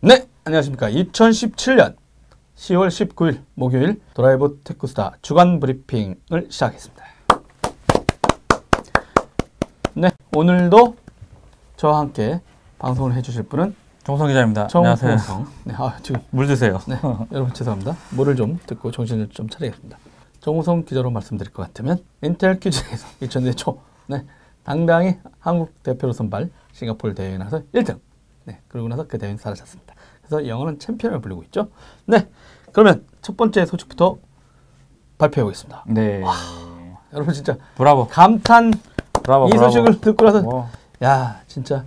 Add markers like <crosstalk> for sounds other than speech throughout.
네, 안녕하십니까. 2017년 10월 19일 목요일 드라이브 테크수다 주간 브리핑을 시작했습니다. 네, 오늘도 저와 함께 방송을 해주실 분은 정성 기자입니다. 안녕하세요. 정우성. 네, 아, 지금 물 드세요. 네, 여러분 죄송합니다. 물을 좀 들고 정신을 좀 차리겠습니다. 정우성 기자로 말씀드릴 것 같으면 인텔 퀴즈에서 2000년 초 네, 당당히 한국 대표로 선발 싱가포르 대회에 나서 1등. 네, 그러고 나서 그 대회는 사라졌습니다. 그래서 영어는 챔피언을 불리고 있죠. 네, 그러면 첫 번째 소식부터 발표해 보겠습니다. 네. 여러분 진짜 브라보. 감탄 브라보. 이 브라보. 소식을 듣고 나서 뭐, 야 진짜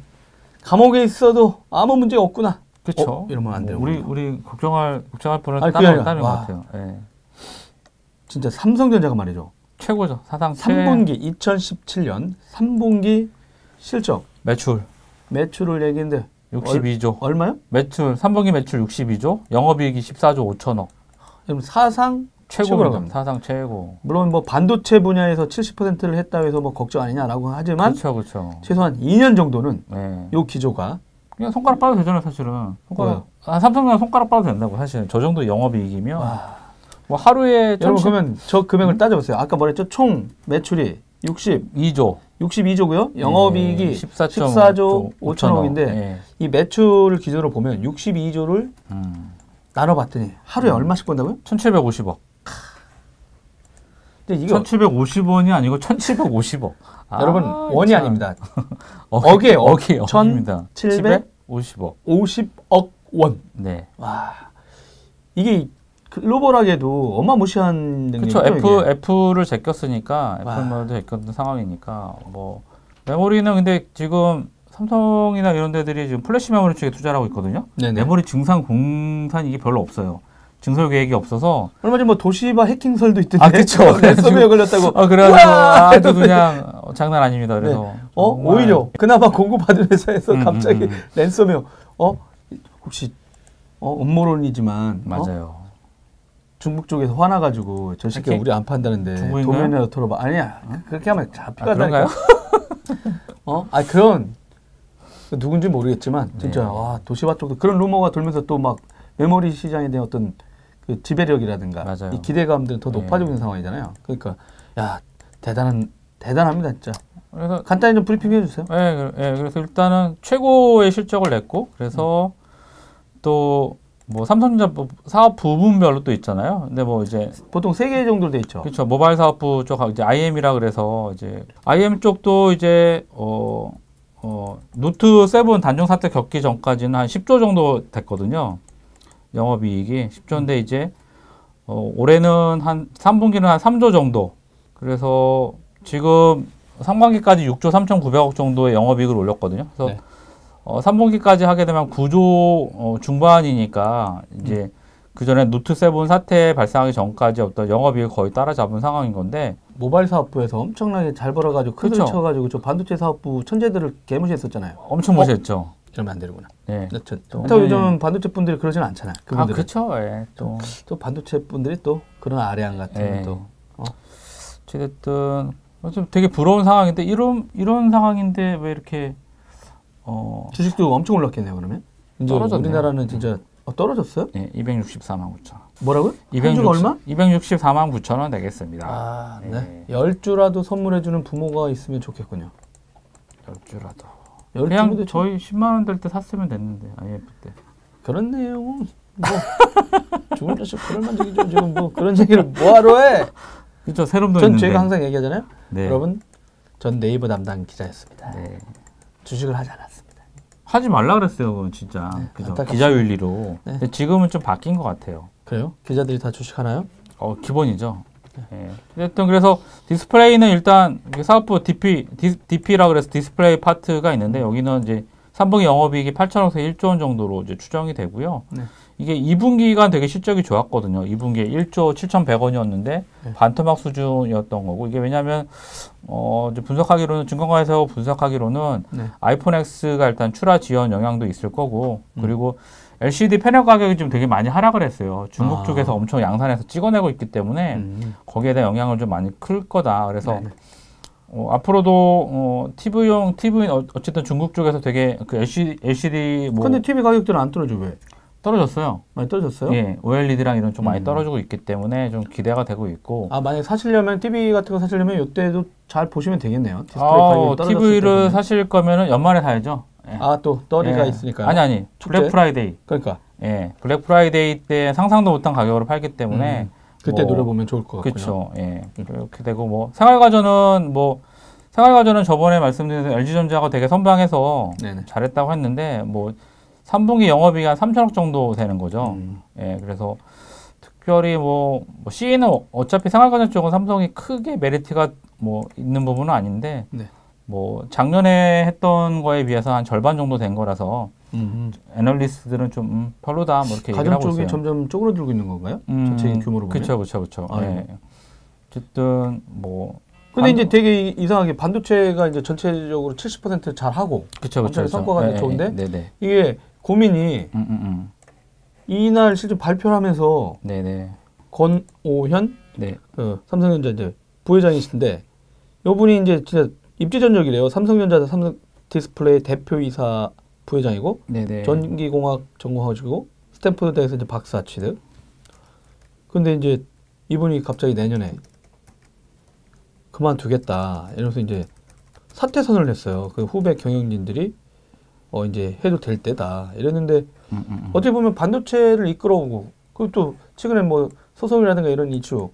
감옥에 있어도 아무 문제 없구나. 그렇죠. 어, 이러면 안 돼요. 우리 우리 걱정할 걱정할 분은 아니, 따로 아니라, 따른 것 와. 같아요. 예. 진짜 삼성전자가 말이죠. 최고죠. 사상 최 3분기 2017년 3분기 실적 매출 매출을 얘기했는데 62조. 얼 마요? 매출 3분기 매출 62조, 영업이익이 14조 5천억. 여러분 사상 최고입니다. 사상 최고. 물론 뭐 반도체 분야에서 70%를 했다 해서 뭐 걱정 아니냐라고 하지만 그렇죠, 그렇죠. 최소한 2년 정도는 네. 요 기조가 그냥 손가락 빨아도 되잖아요, 사실은. 손가락. 아, 삼성은 손가락 빨아도 된다고 사실은. 저 정도 영업이익이면 와, 뭐 하루에 여러분 1000 그러면 저 금액을 따져보세요. 아까 뭐랬죠? 총 매출이 60, 2조. 62조고요. 영업이익이 네, 14조 14조 5천억인데 네. 이 매출 기준으로 보면 62조를 음. 나눠봤더니 하루에 음. 얼마씩 번다고요? 1750억. 근데 이거 1750원이 아니고 1750억. 여러분 원이 아닙니다. 억이, <laughs> 억이에요, 억. 억이 억입니다. 1700? 750억. 50억 원. 네. 와 이게 글로벌하게도 어마무시한 그렇죠. 능력이죠. F F를 제꼈으니까 와. 애플만도 제꼈던 상황이니까 뭐 메모리는 근데 지금 삼성이나 이런 데들이 지금 플래시 메모리 쪽에 투자를 하고 있거든요. 네네. 메모리 증상 공산 이 게 별로 없어요. 증설 계획이 없어서 얼마 전에 뭐 도시바 해킹설도 있던데. 아, 그쵸. <laughs> 랜섬웨어 걸렸다고. 아 우와! 아주 그냥 어, 장난 아닙니다. 그래서 어 정말 오히려 그나마 공급받은 회사에서 음, 갑자기 음, 음. 랜섬웨어. 어 혹시 어 음모론이지만 어? 맞아요. 중국 쪽에서 화나가지고 저 새끼 해킹? 우리 안 판다는데? 도면이라도 털어봐. 아니야 그렇게 하면 아, 잡혀간다니까. 그런가요? <laughs> 어? 아 그런 누군지 모르겠지만 진짜 네. 와 도시바 쪽도 그런 루머가 돌면서 또 막 메모리 시장에 대한 어떤 그 지배력이라든가 맞아요. 이 기대감들은 더 네. 높아지고 있는 상황이잖아요. 그러니까 야 대단한 대단합니다 진짜. 그래서 간단히 좀 브리핑 해 주세요. 예, 그- 예, 그래서 일단은 최고의 실적을 냈고 그래서 또 뭐 삼성전자 부- 사업 부분별로 또 있잖아요. 근데 뭐 이제 보통 세 개 정도 돼 있죠. 그렇죠 모바일 사업부 쪽 이제 IM이라 그래서 이제 IM 쪽도 이제 어, 어 노트 7 단종 사태 겪기 전까지는 한 10조 정도 됐거든요. 영업 이익이 10조인데 이제 어, 올해는 한 3분기는 한 3조 정도. 그래서 지금 상반기까지 6조 3,900억 정도의 영업이익을 올렸거든요. 그래서 네. 어, 3분기까지 하게 되면 9조 어, 중반이니까 이제 그 전에 노트 7 사태 발생하기 전까지 어떤 영업이익을 거의 따라잡은 상황인 건데 모바일 사업부에서 엄청나게 잘 벌어가지고 큰소리 그쵸. 쳐가지고 저 반도체 사업부 천재들을 개무시했었잖아요. 엄청 무시했죠. 이러면 안 되는구나. 네. 여튼 또- 또 네. 요즘 반도체 분들이 그러진 않잖아요. 아, 그분들은 그렇죠. 예. 또 또 반도체 분들이 또 그런 아래안 같은 예. 또 어. 어쨌든 좀 되게 부러운 상황인데 이런 이런 상황인데 왜 이렇게 어 주식도 엄청 올랐겠네요. 그러면 이제 떨어졌네요. 우리나라는 진짜 어, 떨어졌어요? 예, 264만 9천 원. 뭐라고요? 한 260, 주가 얼마? 264만 9천 원 되겠습니다. 아, 네. 네. 열 주라도 선물해주는 부모가 있으면 좋겠군요. 열 주라도. 열 그냥 주도 저희 10만 원 될 때 샀으면 됐는데 IF 때. 내용은 뭐 죽은 자식 그럴 만족이죠. 지금 뭐 그런 얘기를 뭐하러 해? 그렇죠. 세럼도 전 있는데. 제가 항상 얘기하잖아요. 네. 여러분, 전 네이버 담당 기자였습니다. 네. 주식을 하지 않았습니다. 하지 말라 그랬어요, 그건 진짜. 네, 그죠? 기자윤리로. 네. 근데 지금은 좀 바뀐 것 같아요. 그래요? 기자들이 다 주식하나요? 어, 기본이죠. 예. 어쨌든 그래서 디스플레이는 일단 사업부 DP, 디, 라 그래서 디스플레이 파트가 있는데 여기는 이제 3분기 영업이익이 8천억에서 1조 원 정도로 이제 추정이 되고요. 네. 이게 2분기가 되게 실적이 좋았거든요. 2분기에 1조 7,100원이었는데 네. 반토막 수준이었던 거고 이게 왜냐하면 어, 이제 분석하기로는 증권가에서 분석하기로는 네. iPhone X가 일단 출하 지연 영향도 있을 거고 음. 그리고 LCD 패널 가격이 좀 되게 많이 하락을 했어요. 중국 아. 쪽에서 엄청 양산해서 찍어내고 있기 때문에 음. 거기에 대한 영향을 좀 많이 클 거다. 그래서 네네. 어, 앞으로도 어, TV용 TV 어, 어쨌든 중국 쪽에서 되게 그 LCD, LCD 뭐 근데 TV 가격들은 안 떨어져 왜? 떨어졌어요. 많이 떨어졌어요? 예, OLED랑 이런 좀 많이 음. 떨어지고 있기 때문에 좀 기대가 되고 있고. 아 만약 에 사시려면 TV 같은 거 사시려면 이때도 잘 보시면 되겠네요. 디스플레이 아, TV를 때 사실 거면은 연말에 사야죠. 예. 아또 떨이가 예. 있으니까요. 아니 아니. 축제? Black Friday. 그러니까 예. Black Friday 때 상상도 못한 가격으로 팔기 때문에 음, 그때 뭐, 노려보면 좋을 것 같고요. 그렇죠. 예. 그렇게 되고 뭐 생활가전은 뭐 생활가전은 저번에 말씀드린 LG전자가 되게 선방해서 네네. 잘했다고 했는데 뭐 3분기 영업이익 한 3천억 정도 되는 거죠. 음. 예. 그래서 특별히 뭐, 뭐 CE는 어차피 생활가전 쪽은 삼성이 크게 메리트가 뭐 있는 부분은 아닌데 네. 뭐 작년에 했던 거에 비해서 한 절반 정도 된 거라서 음, 애널리스트들은 좀 음, 별로다 뭐 이렇게 음. 얘기를 가전 하고 쪽이 있어요. 점점 쪼그라들고 있는 건가요? 음, 전체 규모로 보면. 그렇죠, 그렇죠, 그렇죠. 아, 예. 어쨌든 뭐 근데 반도- 이제 되게 이- 이상하게 반도체가 이제 전체적으로 70%잘 하고 그렇죠, 그렇죠. 완전히 성과가 되게 좋은데? 네, 네. 이게 고민이 음, 음, 음. 이날 실제 발표를 하면서 네, 네. 권오현 네. 그 삼성전자 이제 부회장이신데 이분이 이제 진짜 입지전적이래요. 삼성전자 삼성 디스플레이 대표이사 부회장이고 네, 네. 전기공학 전공하시고 스탠포드 대에서 이제 박사 취득. 근데 이제 이분이 갑자기 내년에 그만두겠다. 이러면서 이제 사퇴 선언을 했어요. 그 후배 경영진들이 어 이제 해도 될 때다. 이랬는데 음, 음, 음. 어떻게 보면 반도체를 이끌어오고 그리고 또 최근에 뭐 소송이라든가 이런 이슈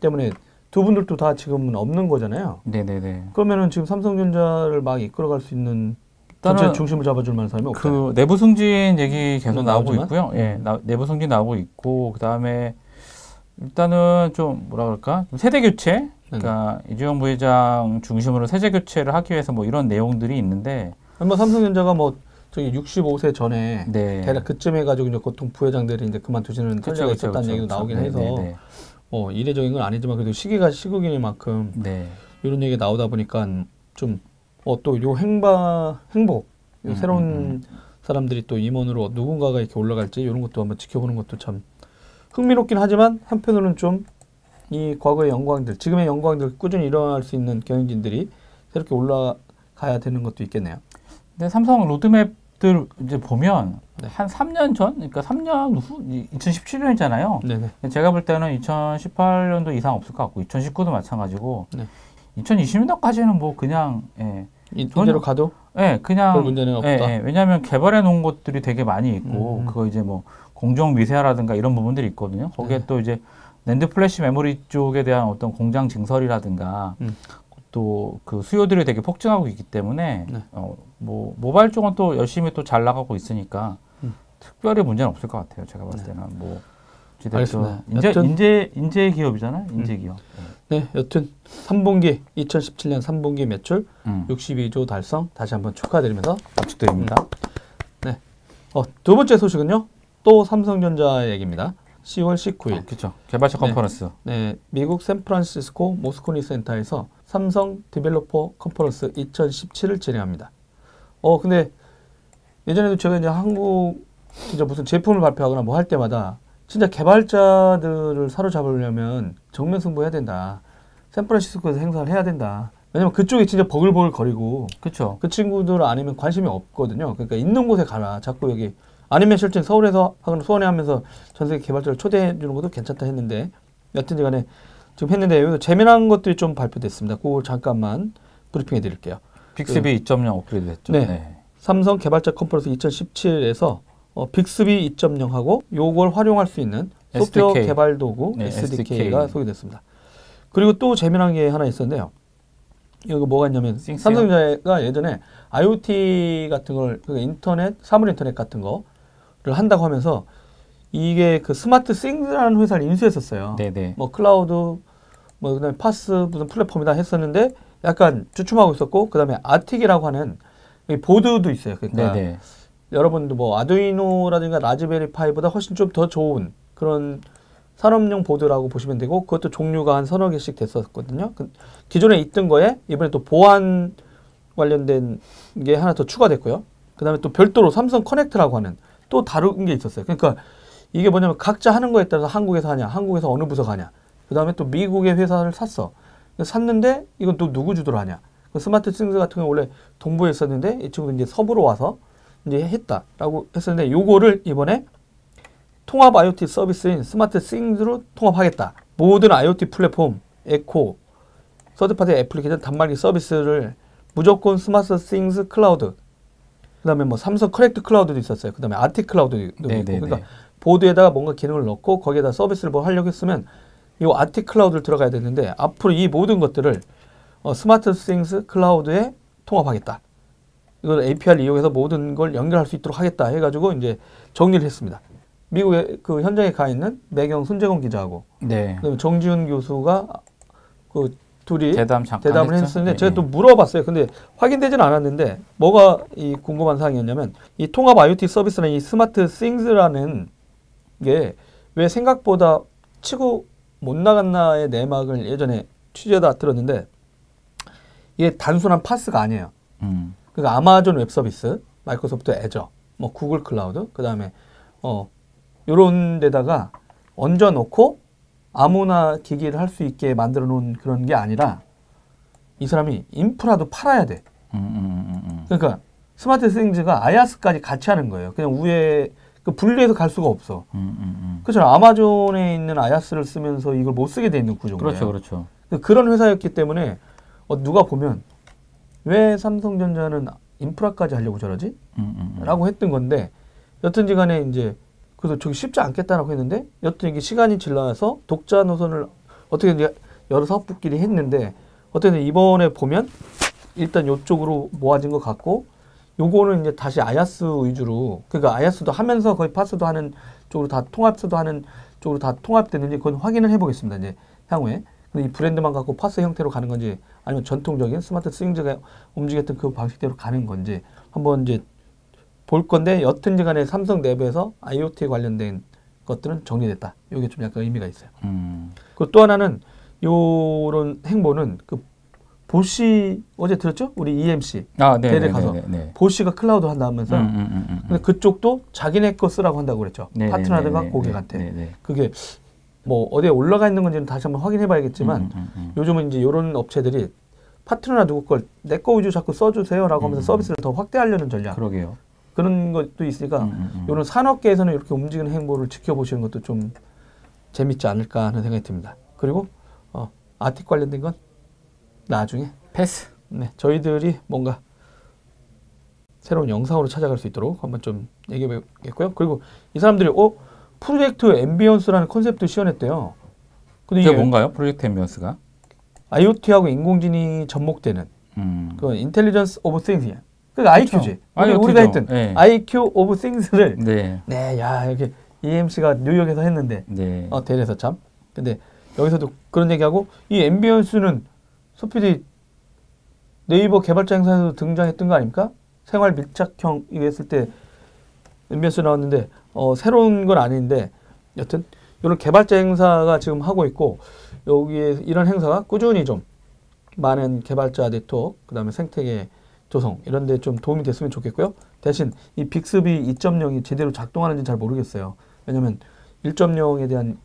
때문에 두 분들도 다 지금은 없는 거잖아요. 네, 네, 네. 그러면은 지금 삼성전자를 막 이끌어갈 수 있는 전체 중심을 잡아줄 만한 사람이 없어요. 그 내부 승진 얘기 계속 음, 나오고 나오지만? 있고요. 예, 나, 내부 승진 나오고 있고 그 다음에 일단은 좀 뭐라 그럴까? 좀 세대 교체. 그러니까 이주영 부회장 중심으로 세대 교체를 하기 위해서 뭐 이런 내용들이 있는데 뭐 삼성전자가 뭐 저기 65세 전에 네. 대략 그쯤 해가지고 이제 보통 부회장들이 이제 그만두시는 그쵸, 있었다는 그쵸, 얘기도 그쵸. 나오긴 네, 해서 네, 네. 뭐 이례적인 건 아니지만 그래도 시기가 시국이니만큼 네. 이런 얘기가 나오다 보니까 좀 어 또 요 행바 행복 요 음, 새로운 음, 사람들이 또 임원으로 누군가가 이렇게 올라갈지 이런 것도 한번 지켜보는 것도 참 흥미롭긴 하지만 한편으로는 좀 이 과거의 영광들 지금의 영광들 꾸준히 일어날 수 있는 경영진들이 새롭게 올라가야 되는 것도 있겠네요. 근데 삼성 로드맵들 이제 보면 네. 한 3년 전, 그러니까 3년 후, 2017년이잖아요. 네네. 제가 볼 때는 2018년도 이상 없을 것 같고, 2019도 마찬가지고, 네. 2020년까지는 뭐 그냥, 예, 이, 이대로 가도 예, 그냥 별 문제는 없다. 예, 예. 왜냐하면 개발해 놓은 것들이 되게 많이 있고 음. 그거 이제 뭐 공정 미세화라든가 이런 부분들이 있거든요. 거기에 네. 또 이제 NAND flash 메모리 쪽에 대한 어떤 공장 증설이라든가 음. 또 그 수요들이 되게 폭증하고 있기 때문에 네. 어, 뭐 모바일 쪽은 또 열심히 또 잘 나가고 있으니까 음. 특별히 문제는 없을 것 같아요. 제가 봤을 때는 뭐 알겠습니다. 인재 여튼- 인재 인재 기업이잖아요. 인재 기업. 네 여튼 3분기 2017년 3분기 매출 음. 62조 달성 다시 한번 축하드리면서 축하드립니다. 어, 두 번째 소식은요 또 삼성전자 얘기입니다. 10월 19일 그렇죠. 개발자 네. 컨퍼런스. 네, 미국 샌프란시스코 모스코니 센터에서 삼성 Developer Conference 2017을 진행합니다. 어, 근데 예전에도 제가 이제 한국 진짜 무슨 제품을 발표하거나 뭐 할 때마다 진짜 개발자들을 사로잡으려면 정면 승부해야 된다. 샌프란시스코에서 행사를 해야 된다. 왜냐면 그쪽이 진짜 버글버글 거리고 그렇죠. 그 친구들 아니면 관심이 없거든요. 그러니까 있는 곳에 가라. 자꾸 여기 아니면 실제 서울에서 하거나 수원에 하면서 전 세계 개발자를 초대해 주는 것도 괜찮다 했는데 여튼지 간에 지금 했는데 여기서 재미난 것들이 좀 발표됐습니다. 그걸 잠깐만 브리핑해 드릴게요. Bixby 2.0 업그레이드 됐죠. 네. 삼성 개발자 컨퍼런스 2017에서 어, Bixby 2.0하고 요걸 활용할 수 있는 소프트웨어 SDK. 개발 도구 네, SDK가 SDK. 소개됐습니다. 그리고 또 재미난 게 하나 있었는데요. 여기 뭐가 있냐면? 삼성전자가 예전에 IoT 같은 걸 그러니까 인터넷 사물 인터넷 같은 거를 한다고 하면서 이게 그 SmartThings라는 회사를 인수했었어요. 네네. 뭐 클라우드 뭐 그다음에 PaaS 무슨 플랫폼이다 했었는데 약간 주춤하고 있었고 그다음에 ARTIK이라고 하는 이 보드도 있어요. 그러니까 네네. 여러분도 뭐 Arduino라든가 Raspberry Pi보다 훨씬 좀 더 좋은 그런 산업용 보드라고 보시면 되고 그것도 종류가 한 서너 개씩 됐었거든요. 그 기존에 있던 거에 이번에 또 보안 관련된 게 하나 더 추가됐고요. 그다음에 또 별도로 삼성 Connect라고 하는 또 다른 게 있었어요. 그러니까 이게 뭐냐면 각자 하는 거에 따라서 한국에서 하냐, 한국에서 어느 부서가 하냐. 그 다음에 또 미국의 회사를 샀어. 샀는데 이건 또 누구 주도로 하냐? 그 SmartThings 같은 경우 원래 동부에 있었는데 이 친구도 이제 서부로 와서 이제 했다라고 했었는데 요거를 이번에 통합 IoT 서비스인 SmartThings로 통합하겠다. 모든 IoT 플랫폼, 에코, third-party 애플리케이션 단말기 서비스를 무조건 SmartThings 클라우드 그다음에 뭐 삼성 Connect 클라우드도 있었어요. 그다음에 ARTIK 클라우드도 있고 네네네. 그러니까 보드에다가 뭔가 기능을 넣고 거기에다 서비스를 뭐 하려고 했으면 이 ARTIK 클라우드를 들어가야 되는데 앞으로 이 모든 것들을 어, SmartThings 클라우드에 통합하겠다. 이걸 API를 이용해서 모든 걸 연결할 수 있도록 하겠다 해가지고 이제 정리를 했습니다. 미국에 그 현장에 가 있는 매경 손재권 기자하고 네. 그다음에 정지훈 교수가 그 둘이 대담 했죠? 했었는데 네, 제가 네. 또 물어봤어요. 근데 확인되지는 않았는데 뭐가 이 궁금한 사항이었냐면 이 통합 IoT 서비스는 이 SmartThings라는 게 왜 생각보다 치고 못 나갔나의 내막을 예전에 취재하다 들었는데 이게 단순한 PaaS가 아니에요. 음. 그러니까 Amazon Web Services, Microsoft Azure, 뭐 구글 클라우드, 그 다음에 어 요런 데다가 얹어 놓고 아무나 기기를 할 수 있게 만들어 놓은 그런 게 아니라 이 사람이 인프라도 팔아야 돼. 음, 음, 음, 음. 그러니까 SmartThings가 IaaS까지 같이 하는 거예요. 그냥 위에 그 분리해서 갈 수가 없어. 음, 음, 음. 그렇죠. 아마존에 있는 IaaS를 쓰면서 이걸 못 쓰게 돼 있는 구조인 그렇죠. 그렇죠. 그- 그런 회사였기 때문에 어, 누가 보면 왜 삼성전자는 인프라까지 하려고 저러지? 음, 음, 음. 라고 했던 건데 여튼지 간에 이제 그래서 저기 쉽지 않겠다라고 했는데 여튼 이게 시간이 지나서 독자 노선을 어떻게 이제 여러 사업부끼리 했는데 어쨌든 이번에 보면 일단 요쪽으로 모아진 것 같고 요거는 이제 다시 아야스 위주로 그러니까 아야스도 하면서 거의 파스도 하는 쪽으로 다 통합스도 하는 쪽으로 다 통합되는지 그건 확인을 해보겠습니다 이제 향후에 근데 이 브랜드만 갖고 PaaS 형태로 가는 건지 아니면 전통적인 SmartThings가 움직였던 그 방식대로 가는 건지 한번 이제 볼 건데 여튼지 간에 삼성 내부에서 IoT 관련된 것들은 정리됐다. 이게 좀 약간 의미가 있어요. 음. 그리고 또 하나는 요런 행보는 그 보쉬 어제 들었죠? 우리 EMC 아, 네, 대를 네, 가서 네, 네. 보쉬가 클라우드 한다면서 음, 음, 음, 음. 근데 그쪽도 자기네 거 쓰라고 한다고 그랬죠. 네, 네, 파트너든가 네, 네, 고객한테. 네, 네. 그게 뭐 어디에 올라가 있는 건지는 다시 한번 확인해 봐야겠지만 음, 음, 음. 요즘은 이제 이런 업체들이 파트너나 누구 걸 내 거 위주 자꾸 써주세요라고 하면서 음. 서비스를 더 확대하려는 전략 그러게요. 그런 것도 있으니까 음, 음, 음. 이런 산업계에서는 이렇게 움직이는 행보를 지켜보시는 것도 좀 재밌지 않을까 하는 생각이 듭니다. 그리고 어, 아틱 관련된 건 나중에 패스. 네, 저희들이 뭔가 새로운 영상으로 찾아갈 수 있도록 한번 좀 얘기해 보겠고요. 그리고 이 사람들이 어 Project Ambience라는 컨셉도 시연했대요. 근데 이게 뭔가요? Project Ambience가? IoT하고 인공지능이 접목되는 음. 그 Intelligence of Things야. 그 IQT지. 우리, IoT 죠. 우리 가 했던 네. IQ 오브 띵스를 네. 네, 야 이렇게 EMC가 뉴욕에서 했는데 네. 어, 대리에서 참. 근데 여기서도 그런 얘기하고 이 Ambience는 소피디 네이버 개발자 행사에서 등장했던 거 아닙니까? 생활 밀착형 이거 했을 때 Ambience 나왔는데 어, 새로운 건 아닌데 여튼 이런 개발자 행사가 지금 하고 있고 여기에 이런 행사가 꾸준히 좀 많은 개발자 네트워크 그다음에 생태계 조성 이런 데 좀 도움이 됐으면 좋겠고요. 대신 이 빅스비 2.0이 제대로 작동하는지 잘 모르겠어요. 왜냐면 1.0에 대한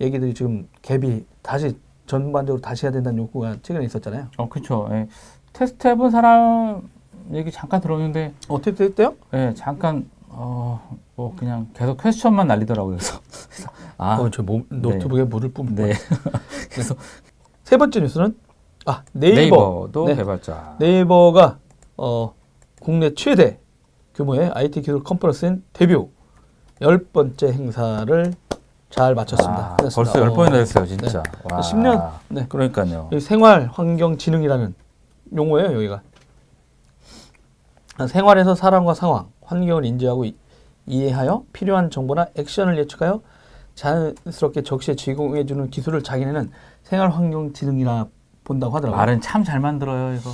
얘기들이 지금 갭이 다시 전반적으로 다시 해야 된다는 요구가 최근에 있었잖아요. 어, 그렇죠. 예. 테스트 해본 사람 얘기 잠깐 들었는데 어떻게 됐대요? 예, 잠깐 어, 뭐 그냥 계속 question만 날리더라고요. 그래서 아, 어, 저 모, 노트북에 물을 뿜고. 네. <laughs> 세 번째 뉴스는 아 네이버. 네이버 도 네. 개발자. 네이버가 어, 국내 최대 규모의 IT 기술 컨퍼런스인 DEVIEW 열 번째 행사를 잘 마쳤습니다. 아. 벌써 열 어, 번이나 됐어요, 진짜. 와. 10년. 네. 그러니까요. 생활 환경 지능이라는 용어예요, 여기가. 아, 생활에서 사람과 상황, 환경을 인지하고 이- 이해하여 필요한 정보나 액션을 예측하여 자연스럽게 적시에 제공해 주는 기술을 자기네는 생활 환경 지능이라 본다고 하더라고요. 말은 참 잘 만들어요, 이거.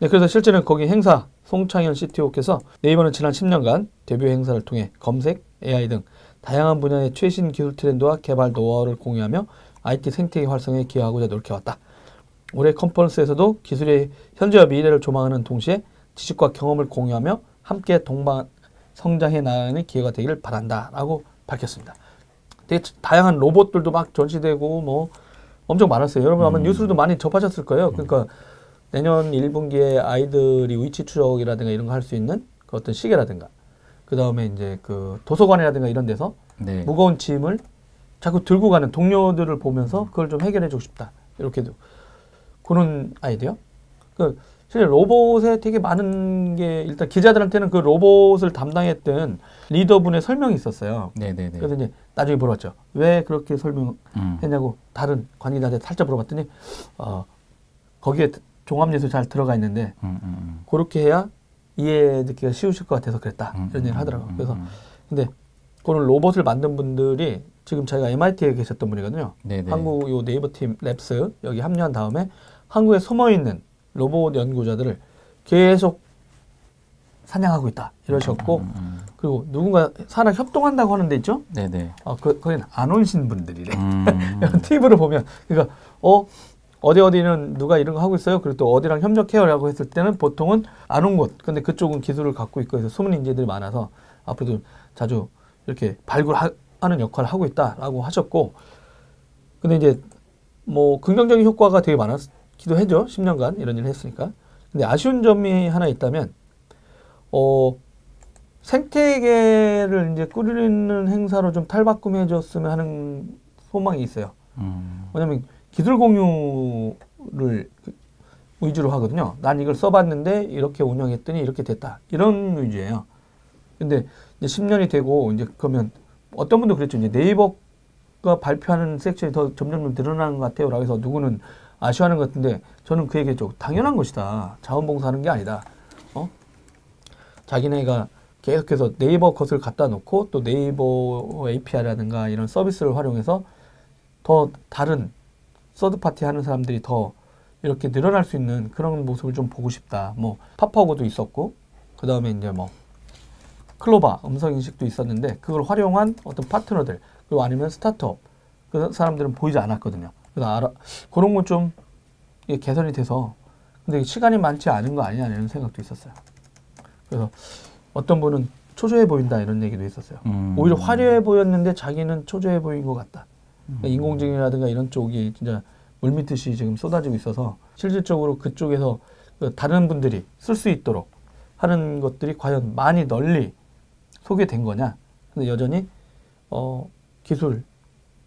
네, 그래서 실제는 거기 행사 송창현 CTO께서 네이버는 지난 10년간 데뷔 행사를 통해 검색, AI 등 다양한 분야의 최신 기술 트렌드와 개발 노하우를 공유하며 IT 생태계 활성에 기여하고자 노력해왔다. 올해 컨퍼런스에서도 기술의 현재와 미래를 조망하는 동시에 지식과 경험을 공유하며 함께 동반 성장해 나가는 기회가 되기를 바란다라고 밝혔습니다. 되게 다양한 로봇들도 막 전시되고 뭐 엄청 많았어요. 여러분 아마 음. 뉴스도 많이 접하셨을 거예요. 그러니까 내년 1분기에 아이들이 위치 추적이라든가 이런 거 할 수 있는 그 어떤 시계라든가 그 다음에 이제 그 도서관이라든가 이런 데서 네. 무거운 짐을 자꾸 들고 가는 동료들을 보면서 그걸 좀 해결해주고 싶다. 이렇게도 그런 아이디어. 그 실제 로봇에 되게 많은 게 일단 기자들한테는 그 로봇을 담당했던 리더분의 설명이 있었어요. 네네네. 그래서 이제 나중에 물어봤죠. 왜 그렇게 설명했냐고 음. 다른 관계자한테 살짝 물어봤더니 어, 거기에 종합예술 잘 들어가 있는데 음, 음, 음. 그렇게 해야 이해 듣기가 쉬우실 것 같아서 그랬다. 음, 이런 얘기를 음, 하더라고요. 음, 그래서 음. 근데 그런 로봇을 만든 분들이 지금 저희가 MIT에 계셨던 분이거든요. 네네. 한국 요 네이버 팀 랩스 여기 합류한 다음에 한국에 숨어 있는 로봇 연구자들을 계속 사냥하고 있다 이러셨고 음, 음. 그리고 누군가 사람 협동한다고 하는 데 있죠? 네네. 어, 그, 거기는 안 오신 분들이래. 음. <laughs> 팁으로 보면 그러니까 어 어디 어디는 누가 이런 거 하고 있어요. 그리고 또 어디랑 협력해요라고 했을 때는 보통은 안 온 곳. 근데 그쪽은 기술을 갖고 있고 해서 숨은 인재들이 많아서 앞으로도 자주 이렇게 발굴하는 역할을 하고 있다라고 하셨고 근데 이제 뭐 긍정적인 효과가 되게 많았기도 했죠. 10년간 이런 일을 했으니까. 근데 아쉬운 점이 하나 있다면 어 생태계를 이제 꾸리는 행사로 좀 탈바꿈해 줬으면 하는 소망이 있어요. 음. 왜냐면 기술 공유를 그- 위주로 하거든요. 난 이걸 써봤는데 이렇게 운영했더니 이렇게 됐다. 이런 위주예요. 근데 이제 10년이 되고 이제 그러면 어떤 분도 그랬죠. 이제 네이버가 발표하는 섹션이 더 점점 늘어나는 것 같아요. 라고 해서 누구는 아쉬워하는 것 같은데 저는 그 얘기했죠. 당연한 것이다. 자원봉사하는 게 아니다. 어? 자기네가 계속해서 네이버 것을 갖다 놓고 또 네이버 API라든가 이런 서비스를 활용해서 더 다른 third party 하는 사람들이 더 이렇게 늘어날 수 있는 그런 모습을 좀 보고 싶다. 뭐 파파고도 있었고 그 다음에 이제 뭐 클로바 음성 인식도 있었는데 그걸 활용한 어떤 파트너들 그리고 아니면 스타트업 그 사람들은 보이지 않았거든요. 그래서 알아 그런 건 좀 개선이 돼서 근데 시간이 많지 않은 거 아니냐 이런 생각도 있었어요. 그래서 어떤 분은 초조해 보인다 이런 얘기도 있었어요. 음. 오히려 화려해 보였는데 자기는 초조해 보인 것 같다. 그러니까 인공지능이라든가 이런 쪽이 진짜 물밀듯이 지금 쏟아지고 있어서 실질적으로 그쪽에서 그 다른 분들이 쓸 수 있도록 하는 것들이 과연 많이 널리 소개된 거냐? 근데 여전히 어 기술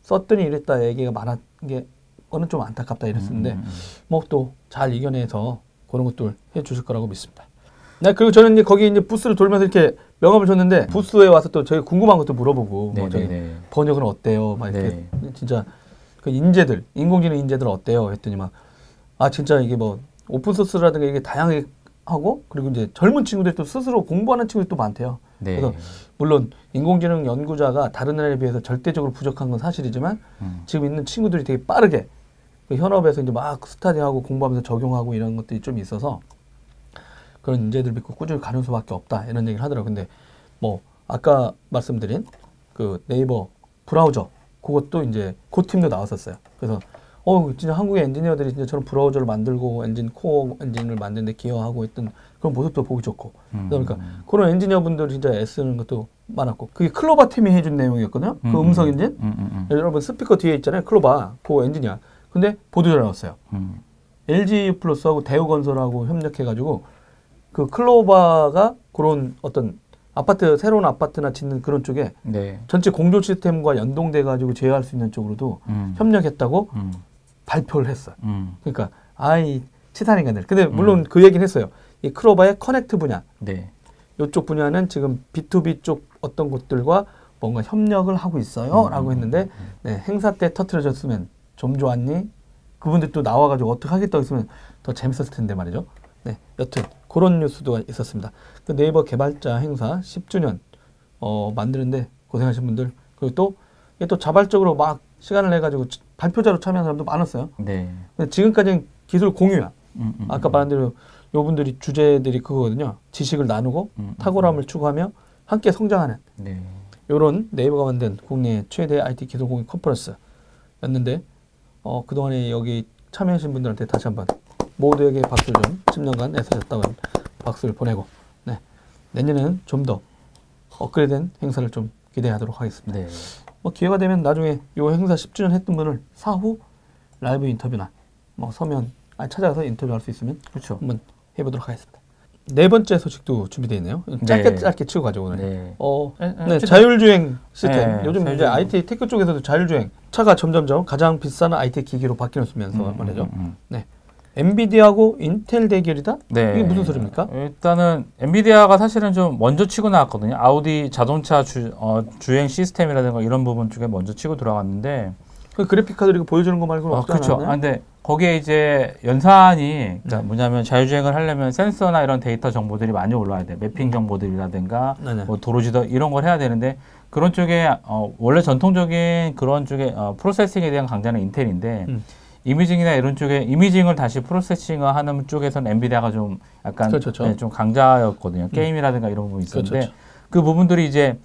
썼더니 이랬다 얘기가 많은 게 어느 좀 안타깝다 이랬었는데 음, 음, 뭐또 잘 이겨내서 그런 것들 해 주실 거라고 믿습니다. 네, 그리고 저는 이제 거기 이제 부스를 돌면서 이렇게 명함을 줬는데 부스에 와서 또 저희 궁금한 것도 물어보고 뭐 저기 네네네. 번역은 어때요? 막 이렇게 네. 진짜 그 인재들 인공지능 인재들 어때요? 했더니 막 아 진짜 이게 뭐 오픈 소스라든가 이게 다양하게 하고 그리고 이제 젊은 친구들이 또 스스로 공부하는 친구들이 또 많대요. 네. 그래서 물론 인공지능 연구자가 다른 나라에 비해서 절대적으로 부족한 건 사실이지만 음. 지금 있는 친구들이 되게 빠르게 그 현업에서 이제 막 스타디하고 공부하면서 적용하고 이런 것들이 좀 있어서 그런 인재들 믿고 꾸준히 가는 수밖에 없다 이런 얘기를 하더라고요. 근데 뭐 아까 말씀드린 그 네이버 브라우저 그것도 이제 그 팀도 나왔었어요. 그래서 어 진짜 한국의 엔지니어들이 진짜 저런 브라우저를 만들고 엔진 코어 엔진을 만드는데 기여하고 있던 그런 모습도 보기 좋고 음. 그러니까 그런 엔지니어 분들 진짜 애쓰는 것도 많았고 그게 클로바 팀이 해준 내용이었거든요. 그 음성 엔진 음, 음, 음. 여러분 스피커 뒤에 있잖아요. 클로바 그 엔지니어. 근데 보도자료 나왔어요. 음. LG 플러스하고 대우건설하고 협력해가지고 그 클로바가 그런 어떤 아파트 새로운 아파트나 짓는 그런 쪽에 네. 전체 공조 시스템과 연동돼 가지고 제어할 수 있는 쪽으로도 음. 협력했다고 음. 발표를 했어요. 음. 그러니까 아이 치사한 인간들. 근데 물론 음. 그 얘기는 했어요. 이 클로바의 커넥트 분야 네. 이쪽 분야는 지금 B2B 쪽 어떤 곳들과 뭔가 협력을 하고 있어요. 음, 라고 음, 했는데, 네, 행사 때 터트려졌으면 좀 좋았니? 그분들 또 나와가지고 어떻게 하겠다고 했으면 더 재밌었을 텐데 말이죠. 네, 여튼 그런 뉴스도 있었습니다. 그 네이버 개발자 행사 10주년 어, 만드는데 고생하신 분들 그리고 또 이게 또 자발적으로 막 시간을 내가지고 발표자로 참여한 사람도 많았어요. 네. 근데 지금까지는 기술 공유야. 음, 음, 아까 음. 말한 대로 요분들이 주제들이 그거거든요. 지식을 나누고 음, 음. 탁월함을 추구하며 함께 성장하는 네. 요런 네이버가 만든 국내 최대 IT 기술 공유 컨퍼런스였는데 어, 그동안에 여기 참여하신 분들한테 다시 한번 모두에게 박수를 좀 10년간 애쓰셨다고 박수를 보내고 네. 내년에는 좀 더 업그레이드된 행사를 좀 기대하도록 하겠습니다. 네. 뭐 기회가 되면 나중에 요 행사 10주년 했던 분을 사후 라이브 인터뷰나 뭐 서면 아니 찾아가서 인터뷰할 수 있으면 그렇죠. 한번 해보도록 하겠습니다. 네 번째 소식도 준비되어 있네요. 짧게 네. 짧게 치고 가죠 오늘. 네. 어, 네, 네, 네, 쭉- 자율주행 시스템. 네, 요즘 이제 자율주행. IT 테크 쪽에서도 자율주행 차가 점점점 가장 비싼 IT 기기로 바뀌면서 음, 말이죠. 음, 음. 네. 엔비디아하고 인텔 대결이다? 네. 이게 무슨 소리입니까? 일단은 엔비디아가 사실은 좀 먼저 치고 나왔거든요. 아우디 자동차 주, 어, 주행 시스템이라든가 이런 부분 쪽에 먼저 치고 들어갔는데 그 그래픽 카드 이렇게 보여주는 거 말고는 어, 없지 그렇죠. 않았나요? 아, 근데 거기에 이제 연산이 그러니까 네. 뭐냐면 자율주행을 하려면 센서나 이런 데이터 정보들이 많이 올라와야 돼. 매핑 정보들이라든가 네 네. 뭐 도로 지도 이런 걸 해야 되는데 그런 쪽에 어, 원래 전통적인 그런 쪽에 어, processing에 대한 강자는 인텔인데 음. imaging이나 이런 쪽에 imaging을 다시 processing하는 쪽에서는 엔비디아가 좀 약간 그렇죠, 그렇죠. 네, 좀 강자였거든요. 게임이라든가 이런 부분이 있었는데 그렇죠, 그 부분들이 이제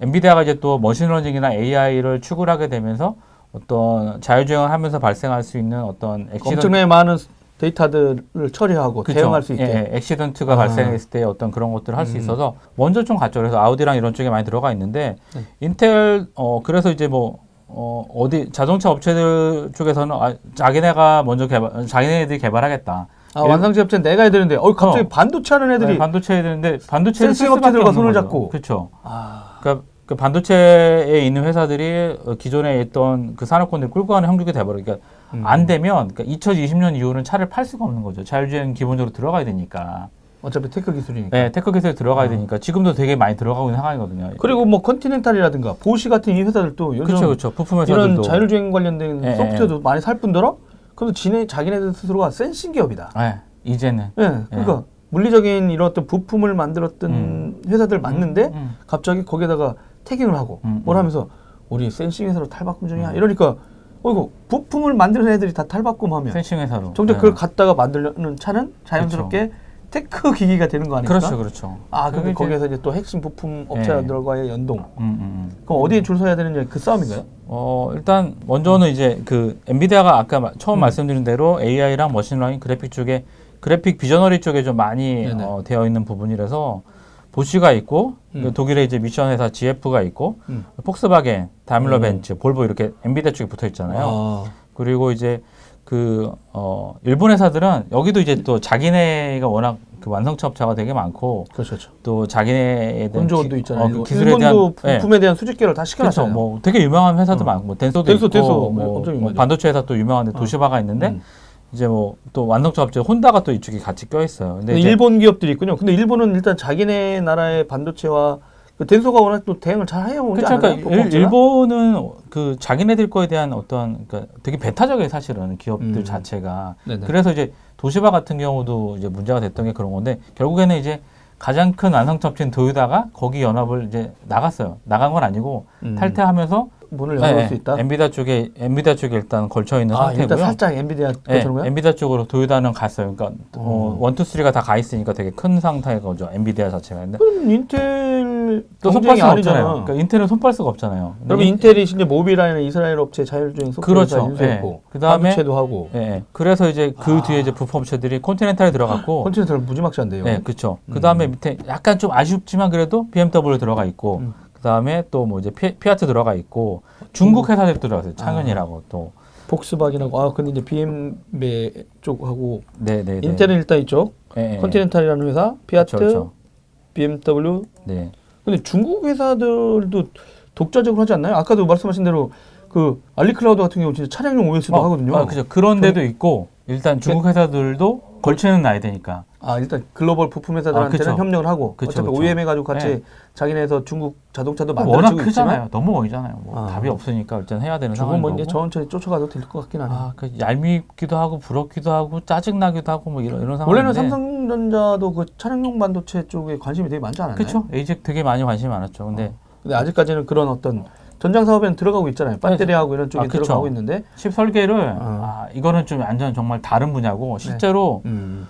엔비디아가 이제 또 머신러닝이나 AI를 추구를 하게 되면서 어떤 자율주행을 하면서 발생할 수 있는 어떤 accident 엄청나게 많은 데이터들을 처리하고 그쵸. 대응할 수 있게. 예, 예, accident가 아. 발생했을 때 어떤 그런 것들을 할수 음. 있어서 먼저 좀 갔죠. 그래서 아우디랑 이런 쪽에 많이 들어가 있는데 네. 인텔 어 그래서 이제 뭐 어, 어디 자동차 업체들 쪽에서는 아, 자기네가 먼저 개발 자기네들이 개발하겠다. 아, 완성체 업체 내가 해야 되는데, 어, 갑자기 어. 반도체 하는 애들이. 네, 반도체 애들인데 반도체를 센싱 업체들과 손을 잡고. 그렇죠. 아, 그러니까 그 반도체에 있는 회사들이 어, 기존에 있던 그 산업군을 끌고 가는 형국이 돼버려. 그러니까 음. 안 되면 그러니까 2020년 이후는 차를 팔 수가 없는 거죠. 자율주행 기본적으로 들어가야 되니까. 어차피 테크 기술이니까. 네, 테크 기술이 들어가야 아. 되니까 지금도 되게 많이 들어가고 있는 상황이거든요. 그리고 뭐 컨티넨탈이라든가 보쉬 같은 이 회사들도 요즘 그렇죠, 그렇죠. 부품 이런 회사들도 자율주행 관련된 예, 소프트웨어도 많이 살 뿐더러 그럼 지네 자기네들 스스로가 sensing 기업이다. 네, 이제는 예, 그러니까 물리적인 이런 어떤 부품을 만들었던 음. 회사들 맞는데 음, 갑자기 거기에다가 tagging을 하고 음, 뭘 음. 하면서 우리 sensing 회사로 탈바꿈 중이야 이러니까 어이구 부품을 만드는 애들이 다 탈바꿈하면 sensing 회사로. 정작 네. 그걸 갖다가 만들려는 차는 자연스럽게 테크 기기가 되는 거 아닙니까? 그렇죠, 그렇죠. 아, 그게 근데 거기에서 이제 또 핵심 부품 예. 업체들과의 연동. 음, 음, 음. 그럼 어디에 줄 서야 되느냐 그 싸움인가요? 어, 일단 먼저는 이제 그 엔비디아가 아까 마- 처음 음. 말씀드린 대로 AI랑 머신러닝 그래픽 쪽에 그래픽 visionary 쪽에 좀 많이. 어, 되어 있는 부분이라서 보쉬가 있고 음. 그 독일의 이제 미션 회사 ZF가 있고 음. 폭스바겐, 다임러 음. 벤츠, 볼보 이렇게 엔비디아 쪽에 붙어 있잖아요. 아, 그리고 이제 그 어, 일본 회사들은 여기도 이제 또 자기네가 워낙 그 완성차 업체가 되게 많고 그렇죠, 그렇죠. 또 자기네에 대한 기- 있잖아요. 어, 그. 기술에 대한 예. 부품에 대한 수직계를 다 그렇죠. 시켜놨잖아요. 뭐 되게 유명한 회사도 어. 많고 뭐 덴소도 덴소, 있고 덴소 뭐, 뭐. 반도체 회사 또 유명한데 어. 도시바가 있는데 음. 이제 뭐 또 완성차 업체 혼다가 또 이쪽에 같이 껴 있어요. 근데 근데 일본 기업들이 있군요. 근데 일본은 일단 자기네 나라의 반도체와 그 덴소가 워낙 또 대응을 잘 해오지 그렇죠. 그러니까 일, 부품업체가? 일본은 그 자기네들 거에 대한 어떤 그러니까 되게 배타적이에요 사실은 기업들 음. 자체가. 네네. 그래서 이제 도시바 같은 경우도 이제 문제가 됐던 게 그런 건데 결국에는 이제 가장 큰 완성차 업체인 도요다가 거기 연합을 이제 나갔어요. 나간 건 아니고 음. 탈퇴하면서 문을 열어볼 네, 수 있다. 엔비디아 쪽에 엔비디아 쪽에 일단 걸쳐 있는 아, 상태고요. 일단 살짝 엔비디아 네, 것처럼 거요? 엔비디아 쪽으로 도요다는 갔어요. 그러니까 어, 어. one two three가 다 가 있으니까 되게 큰 상태인 거죠. 엔비디아 자체가. 근데 그럼 인텔 또 손빨 수가 아니잖아. 없잖아요. 그러니까 인텔은 손빨 수가 없잖아요. 인- 인텔이 이제 모빌아이나 이스라엘 업체 자율주행 소프트웨어 그렇죠. 인수했고 예. 그다음에- 반도체도 하고 예, 예. 그래서 이제 그 아. 뒤에 이제 부품 업체들이 콘티넨탈에 들어갔고 <gasps> 컨티넨탈 무지막지한데요. 네, 그렇죠. 음. 그 다음에 밑에 약간 좀 아쉽지만 그래도 BMW 들어가 있고, 음. 그 다음에 또 뭐 이제 피, 피아트 들어가 있고, 중국 회사들 들어갔어요. 창현이라고 또. 폭스바겐하고 아 근데 이제 BMW 쪽하고 네, 네, 네. 인텔은 일단 이쪽 예, 예. 컨티넨탈이라는 회사, 피아트, 그렇죠. BMW. 네. 근데 중국 회사들도 독자적으로 하지 않나요? 아까도 말씀하신 대로 그 알리클라우드 같은 경우 진짜 차량용 OS도 하거든요. 아, 그죠. 그런 데도 있고, 일단 중국 회사들도 걸쳐는 놔야 되니까. 아 일단 글로벌 부품 회사들한테는 아. 협력을 하고 그쵸, 어차피 그쵸. OEM 해가지고 같이 네. 자기네에서 중국 자동차도 워낙 만들어주고 크잖아요. 있지만 너무 멀잖아요. 뭐 아. 답이 없으니까 일단 해야 되는 조금 상황인 뭐 거고. 이제 천천히 쫓아가도 될 것 같긴 하네요. 아, 그 얄밉기도 하고 부럽기도 하고 짜증나기도 하고 뭐 이런 이런 상황인데. 원래는 삼성전자도 그 차량용 반도체 쪽에 관심이 되게 많지 않았나요? 그렇죠. 에이젝 되게 많이 관심이 많았죠. 근데 근데 아직까지는 그런 어떤 전장 사업에는 들어가고 있잖아요. 배터리하고 이런 쪽에 아. 들어가고 있는데. 칩 설계를 어. 아, 이거는 좀 완전 정말 다른 분야고 실제로 음.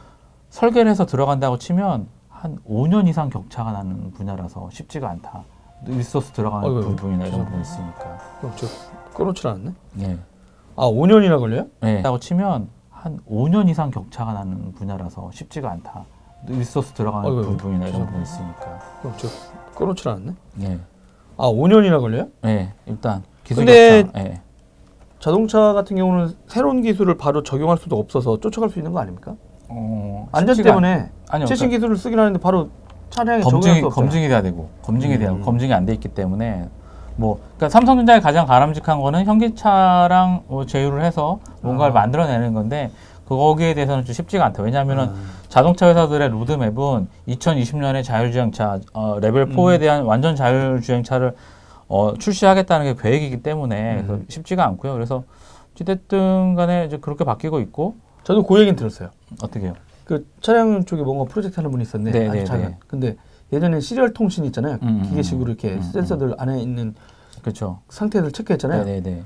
설계를 해서 들어간다고 치면 한 5년 이상 격차가 나는 분야라서 쉽지가 않다. 리소스 들어가는 어이구, 부분이나 이런. 부분이 있으니까. 그럼 저 끊어놓질 않았네. 네. 아 5년이나 걸려요? 네. 라고 치면 한 5년 이상 격차가 나는 분야라서 쉽지가 않다. 리소스 들어가는 어이구, 부분이나 이런. 부분이 있으니까. 그럼 저 끊어놓질 않았네. 네. 아 5년이나 걸려요? 네. 일단 기술 근데- 격차. 네. 자동차 같은 경우는 새로운 기술을 바로 적용할 수도 없어서 쫓아갈 수 있는 거 아닙니까? 어, 안전 때문에 아니요. 최신 기술을 쓰긴 하는데 바로 차량에 검증이. 검증이 돼야 되고 검증이 돼야 음. 검증이 안 돼 있기 때문에 뭐 그러니까 삼성전자의 가장 바람직한 거는 현기차랑 뭐 제휴를 해서 뭔가를 아. 만들어내는 건데 거기에 대해서는 좀 쉽지가 않다. 왜냐하면은 음. 자동차 회사들의 로드맵은 2020년에 자율주행차 어, 레벨 4에 음. 대한 완전 자율주행차를 어, 출시하겠다는 게 계획이기 때문에 음. 쉽지가 않고요. 그래서 어찌됐든 간에 이제 그렇게 바뀌고 있고 저도 그 얘기는 들었어요. 어떻게요? 그 차량 쪽에 뭔가 프로젝트 하는 분이 있었는데 네, 아주 네, 작은. 네. 근데 예전에 serial 통신 있잖아요. 음, 음, 기계식으로 이렇게 음, 음. 센서들 안에 있는 그렇죠. 상태를 체크했잖아요. 네네네.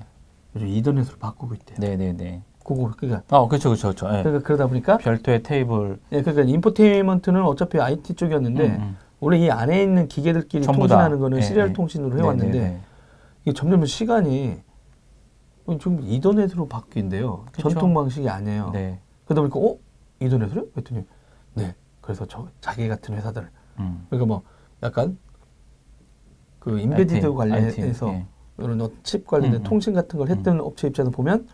요즘 Ethernet으로 바꾸고 있대요. 네네네. 그거 그러니까 어, 그렇죠, 그렇죠, 그렇죠. 예. 그러니까 그러다 보니까 별도의 케이블. 예, 그러니까 infotainment는 어차피 IT 쪽이었는데 음, 음. 원래 이 안에 있는 기계들끼리. 통신하는 거는 예, serial 예. 통신으로 네, 해왔는데 네, 네. 이게 점점 시간이 좀 이더넷으로 바뀐대요. 그쵸. 전통 방식이 아니에요. 네. 그러다 보니까 어 이더넷으로? 그랬더니 네. 그래서 저 자기 같은 회사들 음. 그러니까 뭐 약간 그 인베디드 IT, 관련해서 IT, 예. 이런 어, 칩 관련된 음, 음. 통신 같은 걸 했던 업체 입장에서 보면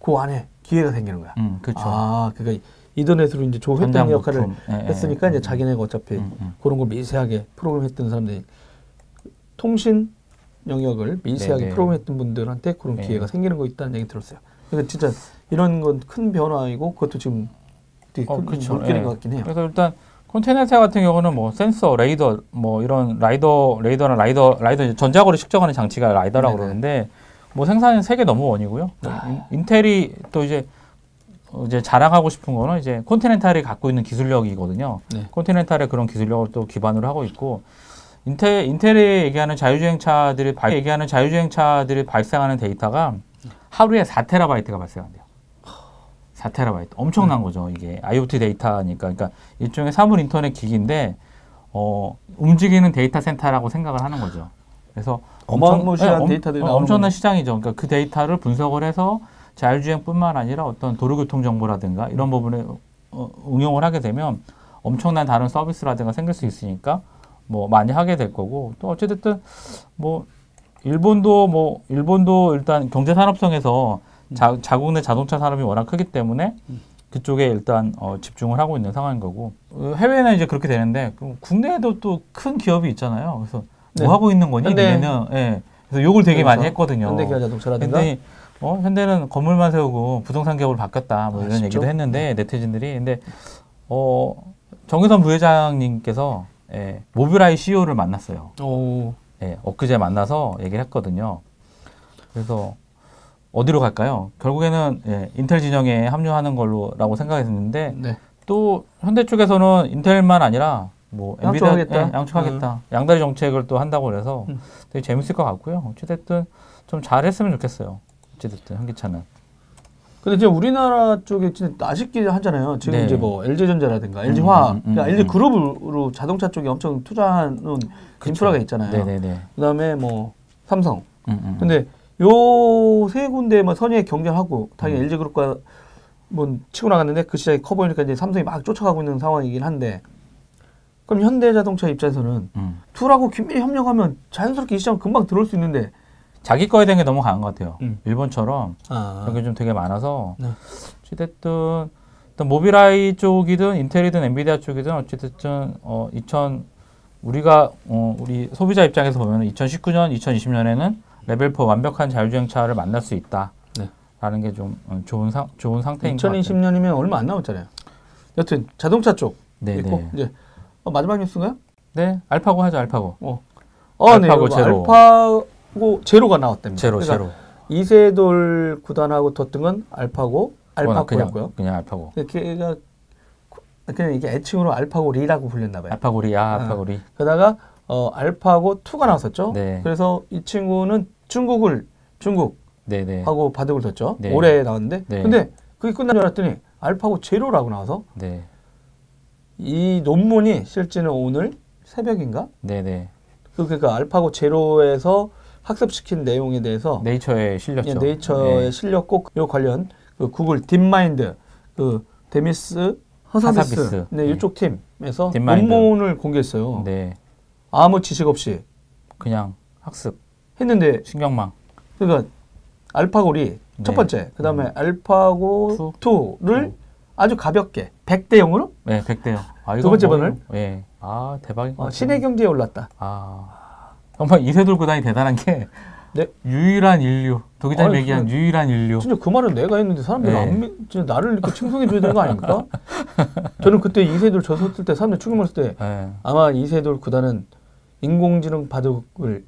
그 안에 기회가 생기는 거야. 음, 그렇죠. 아, 그러니까 이더넷으로 이제 조회장 역할을 예, 예, 했으니까 예. 이제 자기네가 어차피 음, 음. 그런 걸 미세하게 프로그램했던 사람들이 통신 영역을 미세하게 네, 네. 프로그램했던 분들한테 그런 네. 기회가 생기는 거 있다는 얘기 들었어요. 그러니까 진짜 이런 건 큰 변화이고 그것도 지금 되게 어, 큰 그렇죠. 물결인 예. 것 같긴 해요. 그래서 일단 콘티넨탈 같은 경우는 뭐 센서, 레이더, 뭐 이런 라이더, 레이더나 LiDAR, LiDAR 전자거리 측정하는 장치가 LiDAR라고 네네. 그러는데 뭐 생산은 세계 number one이고요. 뭐 아. 인- 인텔이 또 이제 어, 이제 자랑하고 싶은 거는 이제 콘티넨탈이 갖고 있는 기술력이거든요. 네. 콘티넨탈의 그런 기술력을 또 기반으로 하고 있고 인텔 인텔이 얘기하는 자율주행차들이 발, 얘기하는 자율주행차들이 발생하는 데이터가 하루에 4테라바이트가 발생한대요. 4테라바이트. 엄청난 네. 거죠, 이게. IoT 데이터니까. 그러니까 일종의 사물 인터넷 기기인데 어, 움직이는 데이터 센터라고 생각을 하는 거죠. 그래서 어마무시한 엄- 데이터들이 어, 엄청난. 시장이죠. 그러니까 그 데이터를 분석을 해서 자율주행뿐만 아니라 어떤 도로교통 정보라든가 이런 부분에 어, 응용을 하게 되면 엄청난 다른 서비스라든가 생길 수 있으니까 뭐 많이 하게 될 거고 또 어찌됐든 뭐 일본도 뭐 일본도 일단 경제 산업성에서 자, 자국 내 자동차 산업이 워낙 크기 때문에 그쪽에 일단 어, 집중을 하고 있는 상황인 거고 어, 해외는 이제 그렇게 되는데 그럼 국내에도 또 큰 기업이 있잖아요. 그래서 네. 뭐 하고 있는 거니? 현대. 니네는 예. 그래서 욕을 되게 많이 했거든요. 현대기아 자동차라든가 현대 어, 현대는 건물만 세우고 부동산 기업으로 바뀌었다 뭐 이런 아쉽죠? 얘기도 했는데 네티즌들이 근데 어 정의선 부회장님께서 예, 모뷸라이 CEO를 만났어요. 오, 예, 엊그제 만나서 얘기를 했거든요. 그래서 어디로 갈까요? 결국에는 예, 인텔 진영에 합류하는 걸로라고 생각했는데 네. 또 현대 쪽에서는 인텔만 아니라 뭐 양쪽하겠다. 엔비디아 예, 양쪽하겠다. 양다리 정책을 또 한다고 그래서 음. 되게 재밌을 것 같고요. 어찌됐든 좀 잘했으면 좋겠어요. 어찌됐든 현기차는. 근데 지금 우리나라 쪽에 진짜 아쉽게 하잖아요. 지금 네. 이제 뭐 LG전자라든가 음, LG화학, 음, 음, 그러니까 음, LG 음. 그룹으로 자동차 쪽에 엄청 투자하는 인프라가 있잖아요. 네네네. 그다음에 뭐 삼성. 음, 음. 근데 요 세 군데만 선의의 경쟁하고 당연히 음. LG 그룹과 뭐 치고 나갔는데 그 시장이 커 보이니까 이제 삼성이 막 쫓아가고 있는 상황이긴 한데 그럼 현대자동차 입장에서는 음. 둘하고 긴밀히 협력하면 자연스럽게 이 시장 금방 들어올 수 있는데 자기 거에 대한 게 너무 강한 것 같아요. 음. 일본처럼 아, 그런 게 좀 되게 많아서 네. 어찌됐든 또 모빌아이 쪽이든 인텔이든 엔비디아 쪽이든 어찌됐든 어 2000 우리가 어 우리 소비자 입장에서 보면 2019년, 2020년에는 레벨 4 완벽한 자율주행차를 만날 수 있다. 네. 라는 게좀 어, 좋은 상 좋은 상태인 것 같아요. 2020년이면 얼마 안 남았잖아요. 여튼 자동차 쪽 네, 있고 네. 이제 어, 마지막 뉴스인가요? 네, 알파고 하죠, 알파고. 어, 어 알파고 네, 제로. 알파 고 제로가 나왔답니다. 제로, 그러니까 제로. 이세돌 구단하고 덧등은 알파고 알파고였고요. 그냥 알파고. 걔가 그냥 이게 애칭으로 알파고리라고 불렸나 봐요. 알파고리, 아, 아. 알파고리. 그러다가 어, 알파고 2가 나왔었죠. 네. 그래서 이 친구는 중국을 중국하고 네, 네. 바둑을 뒀죠. 네. 올해 나왔는데 네. 근데 그게 끝난 줄 알았더니 알파고 제로라고 나와서 네. 이 논문이 실제는 오늘 새벽인가? 네, 네. 그 그러니까 알파고 제로에서 학습시킨 내용에 대해서 네이처에 실렸죠. 예, 네이처에 네. 실렸고 요 관련 그 구글 딥마인드 그 데미스 허사비스, 하사비스. 네, 네. 이쪽 팀에서 딥마인드. 논문을 공개했어요. 네. 아무 지식 없이 그냥 학습, 했는데 신경망. 그러니까 알파고 리 첫 네. 번째, 그 다음에 알파고 two. 2를 아주 가볍게 100대 0으로 네, 100대요. 아, 두 번째 뭐- 번을? 예. 아, 대박인 것 어. 신의 경제에 올랐다. 아. 정말 이세돌 구단이 대단한 게 네. 유일한 인류. 도기자님 아니, 얘기한 그- 유일한 인류. 진짜 그 말은 내가 했는데 사람들이 네. 안 믿, 진짜 나를 이렇게 칭송해 줘야 되는 거 아닙니까? 저는 그때 이세돌 저 섰을 때 사람들이 충격했을 때 예. 아마 이세돌 구단은 인공지능 바둑을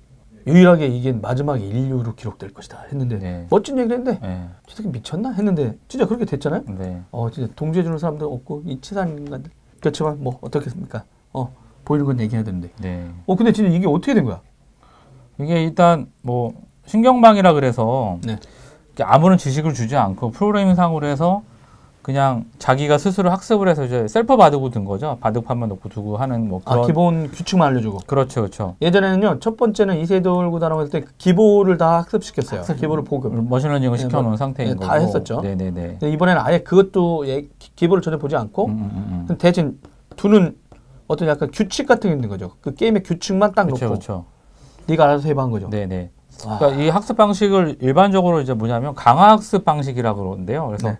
유일하게 이긴 마지막 인류로 기록될 것이다 했는데 네. 멋진 얘기를 했는데 예. 저 새끼 미쳤나 했는데 진짜 그렇게 됐잖아요. 네. 어 진짜 동조해 주는 사람도 없고 이 치사한 인간들 그렇지만 뭐 어떻겠습니까? 어 보이는 건 얘기해야 되는데 네. 어 근데 진짜 이게 어떻게 된 거야? 이게 일단 뭐 신경망이라 그래서 네. 아무런 지식을 주지 않고 프로그래밍 상으로 해서 그냥 자기가 스스로 학습을 해서 이제 셀프 바둑을 둔 거죠. 바둑판만 놓고 두고 하는 뭐 그런 아 기본 규칙만 알려주고 그렇죠, 그렇죠. 예전에는요 첫 번째는 이세돌 구단하고 했을 때 기보를 다 학습시켰어요. 기보를 보급. machine learning을 네, 시켜놓은 뭐, 상태인 네, 거고. 다 했었죠. 네 네네. 근데 이번에는 아예 그것도 예, 기- 기보를 전혀 보지 않고 음, 음, 음. 그냥 대신 두는 어떤 약간 규칙 같은 게 있는 거죠. 그 게임의 규칙만 딱 그렇죠, 놓고 그렇죠. 네가 알아서 해봐 한 거죠. 네네. 와. 그러니까 이 학습 방식을 일반적으로 이제 뭐냐면 강화 학습 방식이라고 그러는데요. 그래서 네.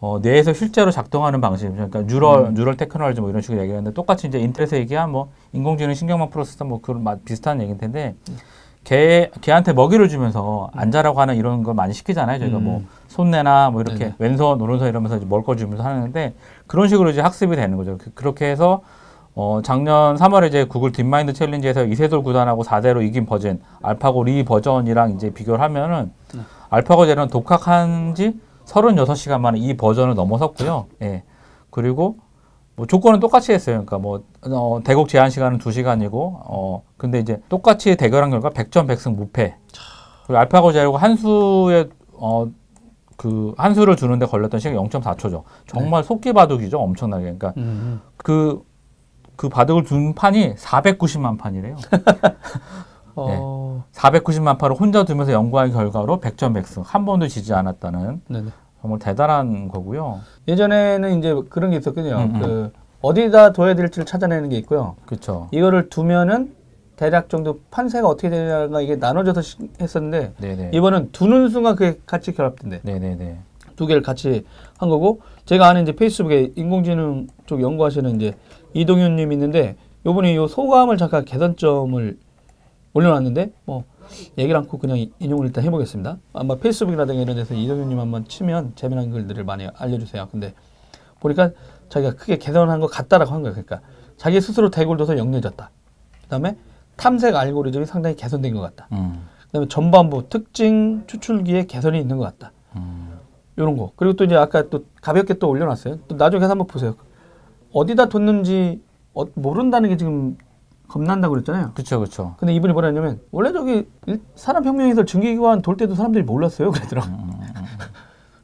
어, 뇌에서 실제로 작동하는 방식, 그러니까 neural 음. neural technology 뭐 이런 식으로 얘기하는데 똑같이 이제 인텔에서 얘기한 뭐 인공지능 신경망 프로세서 뭐 그런 마- 비슷한 얘기일 텐데 개 개한테 먹이를 주면서 앉아라고 하는 이런 걸 많이 시키잖아요. 저희가 음. 뭐 손 내놔 뭐 이렇게 네네. 왼손 오른손 이러면서 이제 먹을 거 주면서 하는데 그런 식으로 이제 학습이 되는 거죠. 그, 그렇게 해서 어, 작년 3월에 이제 구글 딥마인드 챌린지에서 이세돌 구단하고 4대 1로 이긴 버전, 알파고 리 버전이랑 이제 비교를 하면은 네. 알파고 제로는 독학한 지 36시간 만에 이 버전을 넘어섰고요. 예. 그리고 뭐 조건은 똑같이 했어요. 그러니까 뭐 어, 대국 제한 시간은 2시간이고 어 근데 이제 똑같이 대결한 결과 100전 100승 무패. 그리고 알파고 제로가 한 수에 어그 한 수를 주는데 걸렸던 시간이 0.4초죠. 정말 속기 바둑이죠. 엄청나게. 그러니까 음. 그, 그 바둑을 둔 판이 490만 판이래요. <laughs> 어, 490만 판을 혼자 두면서 연구한 결과로 100점 100승. 한 번도 지지 않았다는 네네. 정말 대단한 거고요. 예전에는 이제 그런 게 있었거든요. 음, 음. 그 어디다 둬야 될지를 찾아내는 게 있고요. 그렇죠. 이거를 두면은 대략 정도 판세가 어떻게 되냐가 이게 나눠져서 시- 했었는데 네네. 이번은 두는 순간 그게 같이 결합된대. 네네네. 두 개를 같이 한 거고 제가 아는 이제 페이스북에 인공지능 쪽 연구하시는 이제 이동윤 님 있는데 요번에 요 소감을 잠깐 개선점을 올려놨는데 뭐 얘기를 않고 그냥 이- 인용을 일단 해보겠습니다. 아마 페이스북이라든가 이런 데서 이동윤 님 한번 치면 재미난 글들을 많이 알려주세요. 근데 보니까 자기가 크게 개선한 것 같다라고 한 거예요. 그러니까 자기 스스로 대골 둬서 영리해졌다. 그 다음에 탐색 알고리즘이 상당히 개선된 것 같다. 음. 그 다음에 전반부 특징 추출기에 개선이 있는 것 같다. 음. 요런 거. 그리고 또 이제 아까 또 가볍게 또 올려놨어요. 또 나중에 한번 보세요. 어디다 뒀는지 어, 모른다는 게 지금 겁난다고 그랬잖아요. 그쵸, 그쵸. 근데 이분이 뭐라 했냐면 원래 저기 일- 산업혁명에서 증기기관 돌 때도 사람들이 몰랐어요. 그러더라고. 음, 음, 음. <laughs>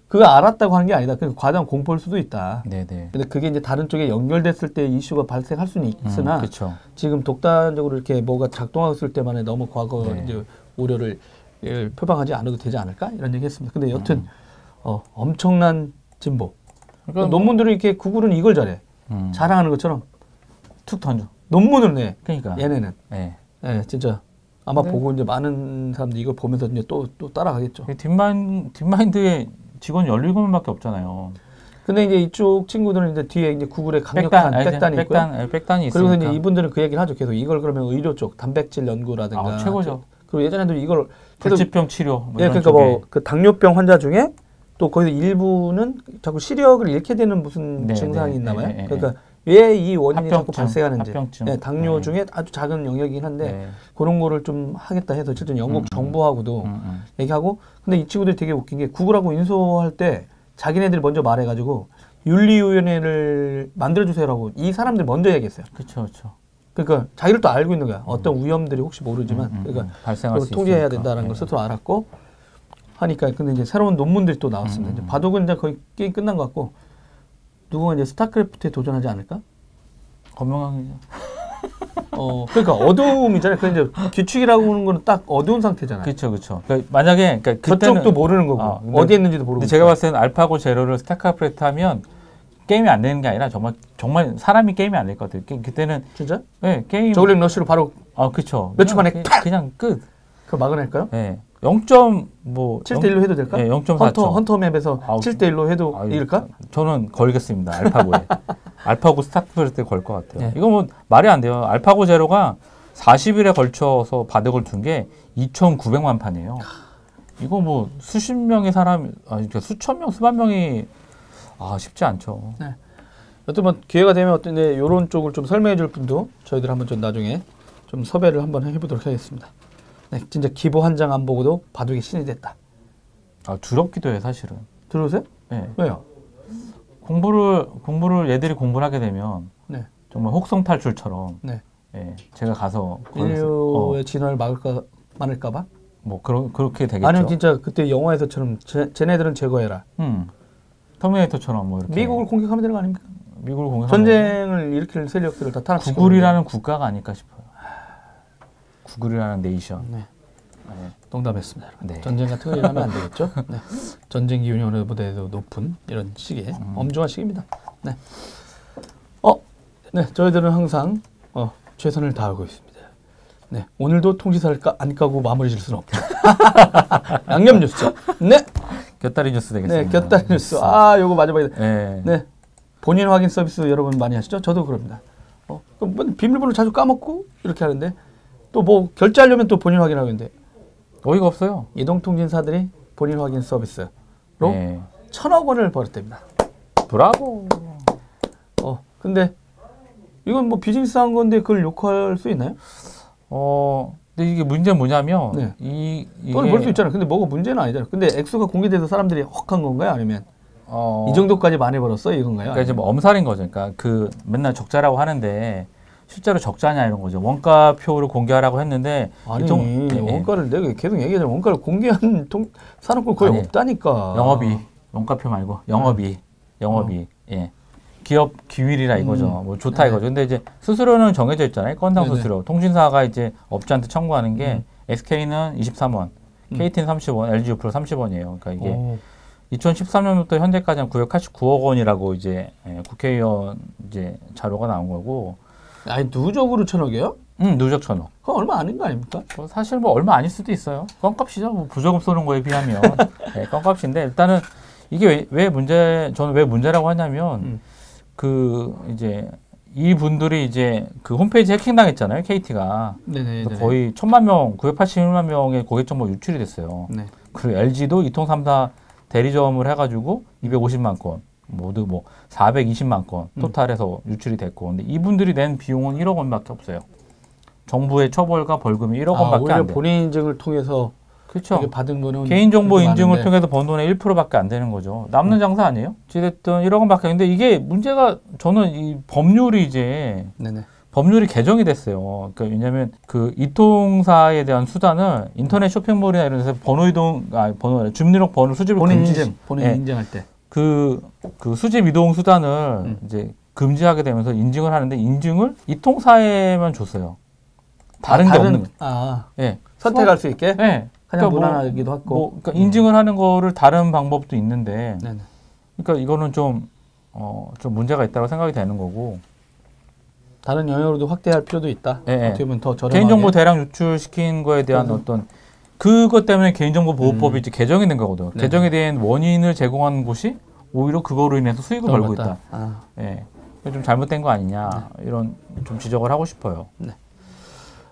그거 알았다고 한게 아니다. 그 과장 공포일 수도 있다. 네네. 근데 그게 이제 다른 쪽에 연결됐을 때 이슈가 발생할 수는 있으나 음. 지금 독단적으로 이렇게 뭐가 작동하고 있을 때만에 너무 과거 네. 이제 우려를 예, 표방하지 않아도 되지 않을까 이런 얘기 했습니다. 근데 여튼 음. 어, 엄청난 진보. 그러니까 논문들을 이렇게 구글은 이걸 잘해. 음. 자랑하는 것처럼 툭 던져. 논문을 내. 그러니까. 얘네는. 네. 예, 진짜 아마 네. 보고 이제 많은 사람들이 이걸 보면서 이제 또, 또 따라가겠죠. 이 딥마인, 딥마인드에 직원 17명밖에 없잖아요. 근데 이제 이쪽 친구들은 이제 뒤에 이제 구글의 강력한 백단, 백단이 있고요. 백단, 예, 백단이 그리고 있으니까. 이제 이분들은 그 얘기를 하죠. 계속 이걸 그러면 의료 쪽 단백질 연구라든가 아, 최고죠. 그리고 예전에도 이걸 불치병 치료. 뭐 예, 그러니까. 뭐 그 당뇨병 환자 중에 또 거기서 일부는 자꾸 시력을 잃게 되는 무슨 네, 증상이 네, 있나 봐요. 네, 네, 그러니까 왜 이 원인이 자꾸 합병증, 발생하는지. 합병증. 예, 당뇨 네. 중에 아주 작은 영역이긴 한데 네. 그런 거를 좀 하겠다 해서 실제 영국 음, 음. 정부하고도 음, 음. 얘기하고 근데 이 친구들이 되게 웃긴 게 구글하고 인수할 때 자기네들이 먼저 말해가지고 윤리위원회를 만들어주세요라고 이 사람들이 먼저 얘기했어요. 그쵸, 그쵸. 그러니까 자기를 또 알고 있는 거야. 어떤 위험들이 혹시 모르지만 음, 음, 그러니까 음. 발생할 통제해야. 된다는 네. 걸 스스로 알았고 하니까 근데 이제 새로운 논문들이 또 나왔습니다. 음, 이제 음. 바둑은 이제 거의 게임 끝난 것 같고 누군가 이제 스타크래프트에 도전하지 않을까? 건명하게. 어 그러니까 어두움이잖아요. 그 이제 규칙이라고 하는 거는 딱 어두운 상태잖아요. 그쵸, 그쵸. 그러니까 만약에, 그러니까 그때는. 저쪽도 모르는 거고 아, 어디에 있는지도 모르고. 제가 봤을 때는 알파고 제로를 스타크래프트 하면 게임이 안 되는 게 아니라 정말, 정말 사람이 게임이 안 될 것 같아요. 그- 그때는, 진짜? 예, 게임. 저글링 러쉬로 바로 아, 그쵸. 몇초 그냥 만에 게- 탁! 그냥 끝. 그걸 막아낼까요? 예. 0.뭐 7대 1로 해도 될까? 예, 0.4초. 헌터 헌터 map에서 아우, 7대 1로 해도 아유, 이길까? 저는 걸겠습니다. 알파고에. <laughs> 알파고 스타크래프트 때걸 것 같아요. 네. 이거 뭐 말이 안 돼요. 알파고 제로가 40일에 걸쳐서 바둑을 둔 게 2,900만 판이에요. 이거 뭐 수십 명의 사람, 아니 그러니까 수천 명, 수만 명이 아 쉽지 않죠. 여튼 뭐 기회가 되면 어떤 이런 쪽을 좀 설명해 줄 분도 저희들 한번 좀 나중에 좀 섭외를 한번 해보도록 하겠습니다. 네, 진짜 기보 한 장 안 보고도 바둑의 신이 됐다. 아 두렵기도 해 사실은. 들어오세요? 예. 왜요? 공부를 공부를 얘들이 공부를 하게 되면 네, 정말 혹성 탈출처럼 네. 예, 제가 가서 인류의 어, 진화를 막을까 말을까봐? 뭐 그러, 그렇게 되겠죠. 아니면 진짜 그때 영화에서처럼 쟤, 쟤네들은 제거해라. 음. 터미네이터처럼 뭐 이렇게 미국을 공격하면 되는 거 아닙니까? 미국을 공격하면 전쟁을 일으킬 세력들을 다 탄압시키고. 구글이라는 국가가 아닐까 싶어요. 구글이라는 네이션. 네, 네. 농담했습니다. 네. 전쟁 같은 거 일어나면 안 되겠죠. <laughs> 네. 전쟁 기운이 어느 보다도 높은 이런 시기에 음. 엄중한 시기입니다. 네. 어, 네, 저희들은 항상 어, 최선을 다하고 있습니다. 네, 오늘도 통지사를 까, 안 까고 마무리 질 수는 없죠. <laughs> 양념 뉴스. 네, 곁다리 뉴스 네, 되겠습니다. 곁다리 뉴스. 아, 요거 마지막에. 네. 네, 본인 확인 서비스 여러분 많이 하시죠? 저도 그럽니다. 어, 그럼 뭐 비밀번호 자주 까먹고 이렇게 하는데 또 뭐 결제하려면 또 본인 확인하고 있는데 어이가 없어요. 이동통신사들이 본인 확인 서비스로 네. 천억 원을 벌었답니다. 브라보. 어, 근데 이건 뭐 비즈니스한 건데 그걸 욕할 수 있나요? 어, 근데 이게 문제는 뭐냐면 네. 이 돈을 벌 수 있잖아요. 근데 뭐가 문제는 아니잖아요. 근데 액수가 공개돼서 사람들이 헉한 건가요? 아니면 어, 이 정도까지 많이 벌었어 이건가요? 그러니까 이제 뭐 엄살인 거죠. 그러니까 그 맨날 적자라고 하는데 실제로 적자냐 이런 거죠. 원가표를 공개하라고 했는데 아니 이통- 예, 예. 원가를 내가 계속 얘기하잖아. 원가를 공개한 통, 산업군 거의 아니, 없다니까. 영업이 원가표 말고 영업이 영업이 예 기업 기밀이라 이거죠 어. 음. 뭐 좋다 네. 이거죠 근데 이제 수수료는 정해져 있잖아요 건당 네네. 수수료 통신사가 이제 업자한테 청구하는 게 음. SK는 23원 음. KT는 30원 LG U 프로 30원이에요 그러니까 이게 오, 2013년부터 현재까지 한 989억 원이라고 이제 예, 국회의원 이제 자료가 나온 거고 아니 누적으로 천억이에요? 음 누적 천억 그건 얼마 아닌 거 아닙니까? 뭐 사실 뭐 얼마 아닐 수도 있어요. 껌값이죠. 뭐 부적금 쏘는 거에 비하면 <laughs> 네, 껌값인데 일단은 이게 왜, 왜 문제 저는 왜 문제라고 하냐면 음. 그 이제 이 분들이 이제 그 홈페이지 해킹 당했잖아요. KT가 네네. 거의 천만 명, 981만 명의 고객 정보 유출이 됐어요. 네. 그리고 LG도 이통 3사 대리점을 해가지고 250만 건 모두 뭐 420만 건 음. 토탈해서 유출이 됐고 근데 이분들이 낸 비용은 1억 원밖에 없어요. 정부의 처벌과 벌금이 1억 아, 원밖에 안 돼. 본인 인증을 통해서 그렇죠. 받은 거는 개인정보 인증을 많은데. 통해서 번 돈의 1%밖에 안 되는 거죠. 남는 장사 아니에요? 어찌됐든 1억 원밖에 안 되는데 이게 문제가 저는 이 법률이 이제 네네. 법률이 개정이 됐어요. 그러니까 왜냐하면 그 이통사에 대한 수단을 인터넷 쇼핑몰이나 이런 데서 번호 이동, 아 번호 주민등록 번호 수집을 본인 금지, 인증, 본인 예, 인증할 때. 그, 그 수집 이동 수단을 음. 이제 금지하게 되면서 인증을 하는데 인증을 이 통사에만 줬어요. 다른 아, 게 없는 거예요. 아, 예. 선택할 수 있게. 네. 그냥 뭐- 무난하기도 하고. 뭐, 그러니까 인증을 하는 거를 다른 방법도 있는데, 네네. 그러니까 이거는 좀, 어, 좀 문제가 있다고 생각이 되는 거고, 다른 영역으로도 확대할 필요도 있다. 예, 예. 어떻게 보면 더 저렴하게. 개인정보 대량 유출시킨 거에 대한 그래서- 어떤, 그것 때문에 개인정보 보호법이 음. 이제 개정이 된 거거든요. 네. 개정에 대한 원인을 제공하는 곳이 오히려 그거로 인해서 수익을 더 벌고 맞다. 있다. 아, 예. 좀 잘못된 거 아니냐, 이런 좀 지적을 하고 싶어요.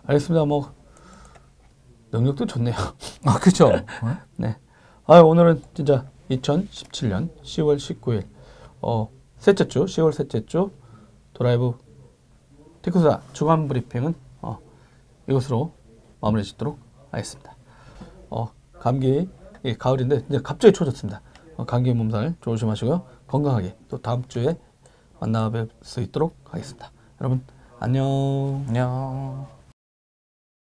알겠습니다. 뭐 능력도 좋네요. 아, 그쵸. <laughs> 네. 아, 오늘은 진짜 2017년 10월 19일 어, 셋째 주, 10월 셋째 주 드라이브 테크수다 주간 브리핑은 어, 이것으로 마무리 짓도록 하겠습니다. 어, 감기 예, 가을인데 이제 갑자기 추워졌습니다. 어, 감기 몸살 조심하시고요. 건강하게 또 다음 주에 만나 뵐 수 있도록 하겠습니다. 여러분 안녕. 안녕.